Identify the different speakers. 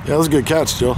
Speaker 1: Yeah, that was a good catch, Joe.